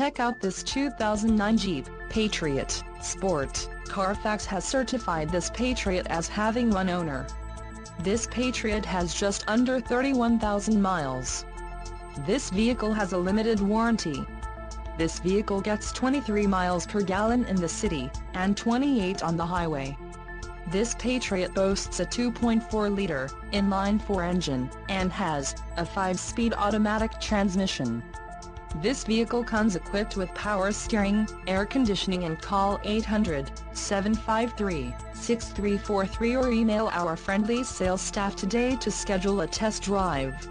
Check out this 2009 Jeep Patriot Sport. Carfax has certified this Patriot as having one owner. This Patriot has just under 31,000 miles. This vehicle has a limited warranty. This vehicle gets 23 miles per gallon in the city, and 28 on the highway. This Patriot boasts a 2.4-liter, inline-four engine, and has, a 5-speed automatic transmission. This vehicle comes equipped with power steering, air conditioning and call 800-753-6343 or email our friendly sales staff today to schedule a test drive.